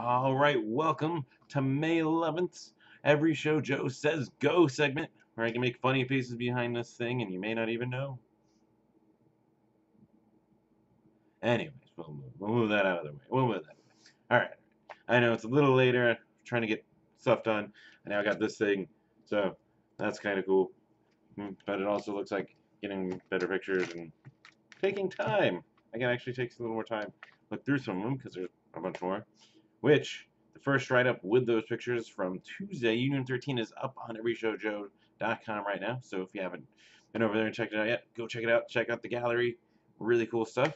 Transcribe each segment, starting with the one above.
All right, welcome to May 11th. Every show Joe says go segment, where I can make funny faces behind this thing and you may not even know. Anyways, we'll move, we'll move that out of the way. We'll move that away. All right. I know it's a little later. I'm trying to get stuff done. And now I got this thing, so that's kind of cool. Mm, But it also looks like getting better pictures and taking time. I can actually take a little more time look through some of them because there's a bunch more. Which the first write up with those pictures from Tuesday, Union 13, is up on everyshowjoe.com right now. So if you haven't been over there and checked it out yet, go check it out. Check out the gallery. Really cool stuff.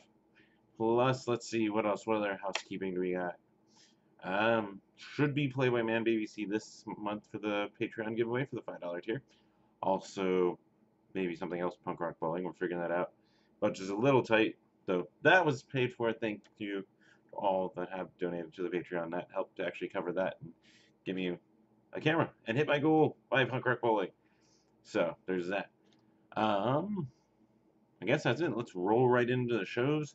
Plus, let's see what else. What other housekeeping do we got? Um, should be Playboy Manbaby this month for the Patreon giveaway for the five dollar tier. Also, maybe something else, punk rock bowling. We're figuring that out. Budget is a little tight, though. That was paid for. Thank you all that have donated to the Patreon. That helped to actually cover that and give me a camera and hit my goal by punk rock bowling. So there's that. Um, I guess that's it. Let's roll right into the shows.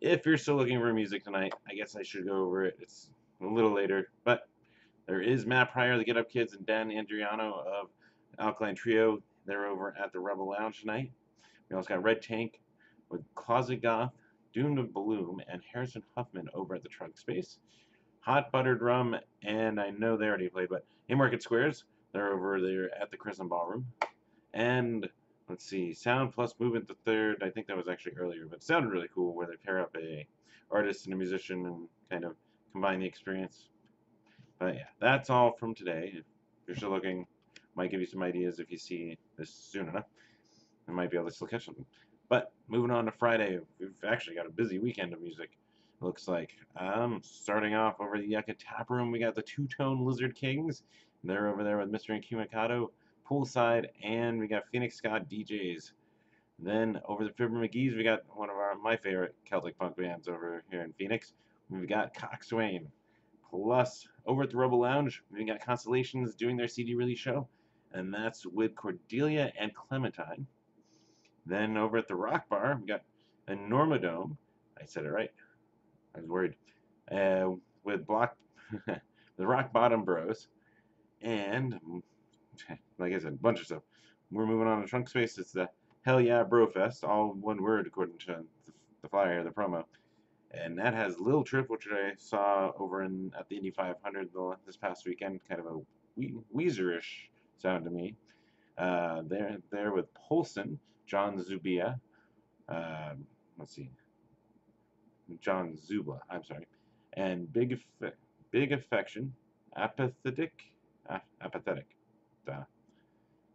If you're still looking for music tonight, I guess I should go over it. It's a little later, but there is Matt Pryor, the Get Up Kids, and Dan Andriano of Alkaline Trio. They're over at the Rebel Lounge tonight. We also got Red Tank with Closet Goth, Doomed of Bloom, and Harrison Huffman over at the Trunk Space. Hot Buttered Rum, and I know they already played, but Haymarket Squares, they're over there at the Crescent Ballroom. And let's see, Sound Plus Movement the Third. I think that was actually earlier, but it sounded really cool where they pair up a artist and a musician and kind of combine the experience. But yeah, that's all from today. If you're still looking, might give you some ideas if you see this soon enough. I might be able to still catch something. But moving on to Friday, we've actually got a busy weekend of music. Looks like. Um, starting off over the Yucca Tap Room, we got the Two Tone Lizard Kings. They're over there with Mr. and poolside, and we got Phoenix Scott DJs. Then over the Fibber McGee's, we got one of our my favorite Celtic punk bands over here in Phoenix. We've got Coxswain. Plus, over at the Rebel Lounge, we've got Constellations doing their CD release show, and that's with Cordelia and Clementine. Then over at the Rock Bar, we got Enormodome. I said it right. I was worried. Uh, with Block, the Rock Bottom Bros, and like I said, a bunch of stuff. We're moving on to Trunk Space. It's the Hell Yeah Bro Fest, all one word according to the, flyer, the promo. And that has Lil Trip, which I saw over in at the Indy 500 this past weekend. Kind of a we- Weezer-ish sound to me. Uh, they're there with Polson, John Zubia. Um, let's see, John Zubla. I'm sorry, and Big Big Affection, apathetic, apathetic. Duh.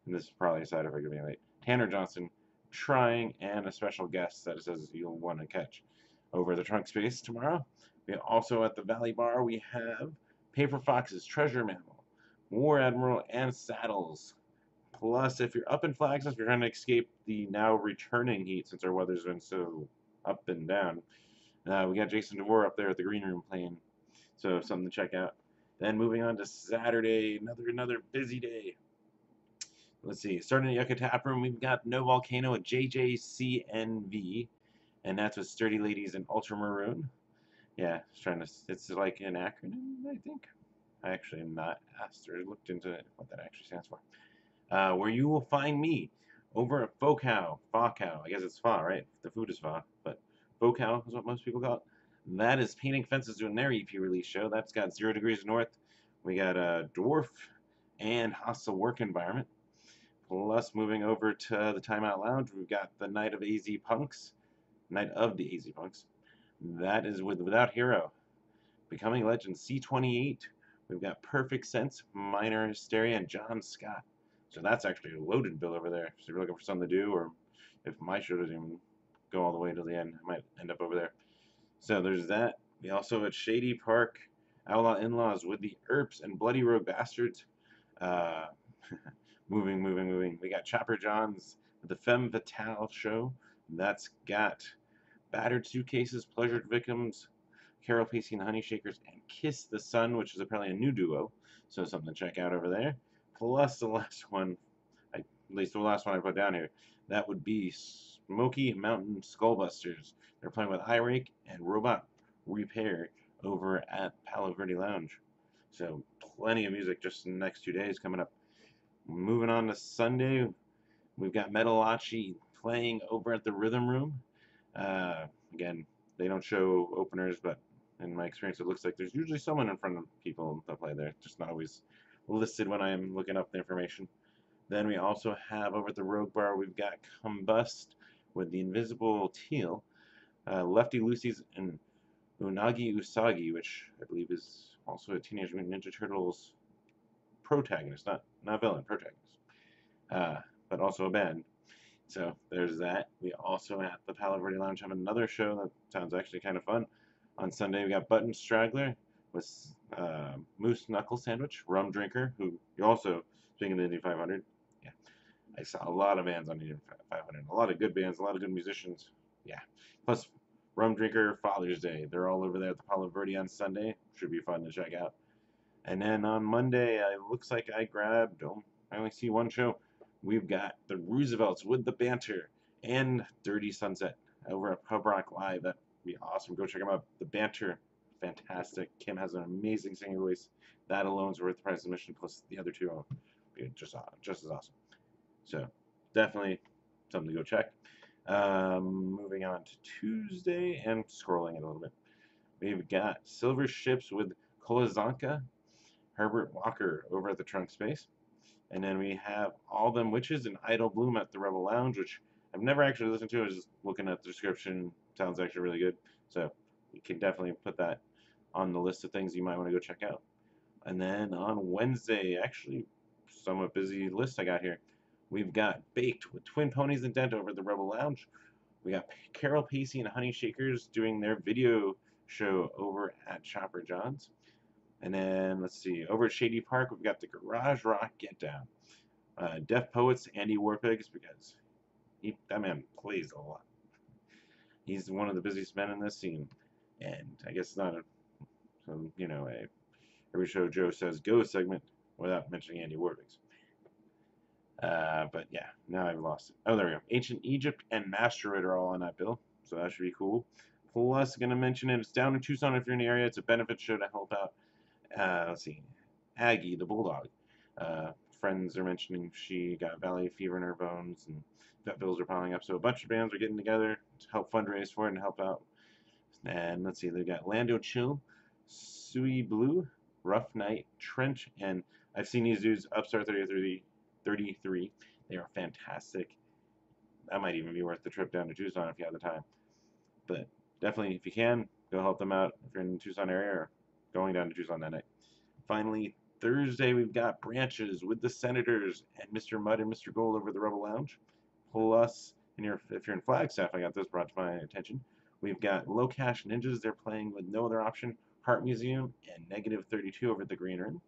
And this is probably a side effect of being late. Tanner Johnson, trying, and a special guest that it says you'll want to catch over the trunk space tomorrow. We also at the Valley Bar we have Paper Fox's Treasure Mammal, War Admiral, and Saddles. Plus, if you're up in Flagstaff, you're trying to escape the now returning heat since our weather's been so up and down. Uh, we got Jason DeVore up there at the green room playing, so something to check out. Then moving on to Saturday, another another busy day. Let's see, starting at Yucca Tap Room, we've got No Volcano at JJCNV, and that's with Sturdy Ladies and Ultramaroon. Yeah, just trying to, it's like an acronym, I think. I actually am not asked or looked into what that actually stands for. Uh, where you will find me over at Focow, Focow, I guess it's Fa, right? The food is Fa, but Focow is what most people call it. That is Painting Fences doing their EP release show. That's got Zero Degrees North. We got uh, Dwarf and Hostile Work Environment. Plus, moving over to the Timeout Lounge, we've got the Night of AZ Punks. Night of the AZ Punks. That is with Without Hero. Becoming Legend C28. We've got Perfect Sense, Minor Hysteria, and John Scott. So that's actually a loaded bill over there. So if you're looking for something to do, or if my show doesn't even go all the way to the end, I might end up over there. So there's that. We also at Shady Park, Outlaw In-Laws with the Earps and Bloody Road Bastards. Uh, moving, moving, moving. We got Chopper Johns the Femme Fatale show. That's got Battered Suitcases, Pleasured Victims, Carol Pacey and Honey Shakers, and Kiss the Sun, which is apparently a new duo. So something to check out over there. Plus the last one, I, at least the last one I put down here, that would be Smoky Mountain Skullbusters. They're playing with Irake and Robot Repair over at Palo Verde Lounge. So plenty of music just in the next two days coming up. Moving on to Sunday, we've got Metalachi playing over at the Rhythm Room. Uh, again, they don't show openers, but in my experience, it looks like there's usually someone in front of people that play there. Just not always listed when I'm looking up the information. Then we also have over at the Rogue Bar, we've got Combust with the Invisible Teal, uh, Lefty Lucy's, and Unagi Usagi, which I believe is also a Teenage Mutant Ninja Turtles protagonist, not not villain, protagonist, uh, but also a band. So there's that. We also at the Palo Verde Lounge have another show that sounds actually kind of fun. On Sunday we got Button Straggler with uh, Moose Knuckle Sandwich, Rum Drinker, who you also speaking of the Indy 500. Yeah, I saw a lot of bands on the Indy 500, a lot of good bands, a lot of good musicians. Yeah, plus Rum Drinker Father's Day. They're all over there at the Palo Verde on Sunday. Should be fun to check out. And then on Monday, it looks like I grabbed. Oh, I only see one show we've got the Roosevelts with the banter and Dirty Sunset over at Pub Rock Live. That'd be awesome. Go check them out. The banter, fantastic. Kim has an amazing singing voice. That alone's worth the price of admission. Plus the other two are just just as awesome. So definitely something to go check. Um, moving on to Tuesday and scrolling it a little bit. We've got Silver Ships with Kolazanka, Herbert Walker over at the Trunk Space. And then we have All Them Witches and Idle Bloom at the Rebel Lounge, which I've never actually listened to. I was just looking at the description. Sounds actually really good. So you can definitely put that on the list of things you might want to go check out. And then on Wednesday, actually, somewhat busy list I got here. We've got Baked with Twin Ponies and Dent over at the Rebel Lounge. We got Carol Pacey and Honey Shakers doing their video show over at Chopper John's. And then, let's see, over at Shady Park, we've got the Garage Rock Get Down. Uh, Deaf Poets, Andy Warpigs, because he, that man plays a lot. He's one of the busiest men in this scene. And I guess not a, some, you know, a every show Joe says go segment without mentioning Andy Warpigs. Uh, but yeah, now I've lost it. Oh, there we go. Ancient Egypt and Masteroid are all on that bill, so that should be cool. Plus, to mention it. It's down in Tucson if you're in the area. It's a benefit show to help out uh, let's see, Aggie, the bulldog. Uh, friends are mentioning she got valley fever in her bones, and vet bills are piling up. So a bunch of bands are getting together to help fundraise for it and help out. And let's see, they've got Lando Chill, Sui Blue, Rough Night, Trench, and I've seen these dudes, Upstart 33, 33. They are fantastic. That might even be worth the trip down to Tucson if you have the time. But definitely, if you can, go help them out if you're in the Tucson area or going down to Tucson that night. Finally, Thursday we've got branches with the Senators and Mr. Mudd and Mr. Gold over the Rebel Lounge. Plus, and you're, if you're in Flagstaff, I got this brought to my attention. We've got Low Cash Ninjas. They're playing with no other option. Heart Museum and Negative 32 over at the Green Room.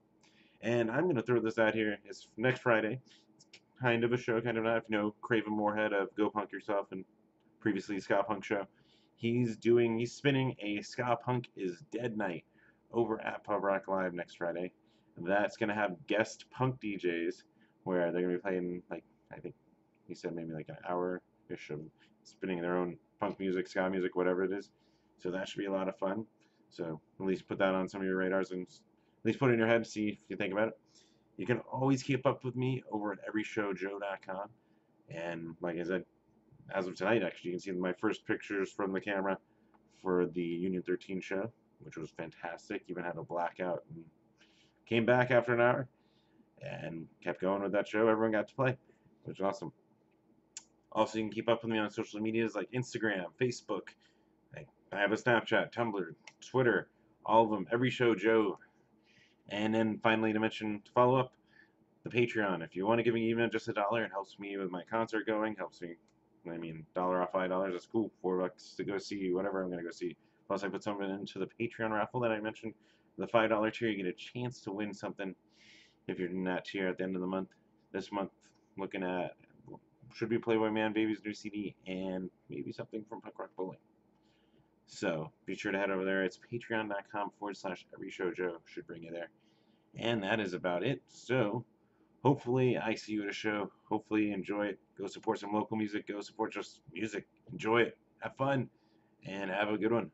And I'm going to throw this out here. It's next Friday. It's kind of a show, kind of not. If you know Craven Moorhead of Go Punk Yourself and previously Ska Punk Show, he's doing, he's spinning a Ska Punk is Dead night over at Pub Rock Live next Friday. That's going to have guest punk DJs where they're going to be playing, like, I think he said maybe like an hour-ish of spinning their own punk music, ska music, whatever it is. So that should be a lot of fun. So at least put that on some of your radars and at least put it in your head, see if you think about it. You can always keep up with me over at everyshowjoe.com. And like I said, as of tonight, actually, you can see my first pictures from the camera for the Union 13 show which was fantastic. Even had a blackout and came back after an hour and kept going with that show. Everyone got to play, which was awesome. Also, you can keep up with me on social medias like Instagram, Facebook. I have a Snapchat, Tumblr, Twitter, all of them. Every show, Joe. And then finally, to mention, to follow up, the Patreon. If you want to give me even just a dollar, it helps me with my concert going. Helps me. I mean, dollar off five dollars. That's cool. Four bucks to go see whatever I'm gonna go see. Plus, I put something into the Patreon raffle that I mentioned. The $5 tier, you get a chance to win something if you're in that tier at the end of the month. This month, looking at Should Be Playboy Man Baby's new CD and maybe something from Punk Rock Bowling. So be sure to head over there. It's patreon.com forward slash every show Joe should bring you there. And that is about it. So hopefully I see you at a show. Hopefully you enjoy it. Go support some local music. Go support just music. Enjoy it. Have fun. And have a good one.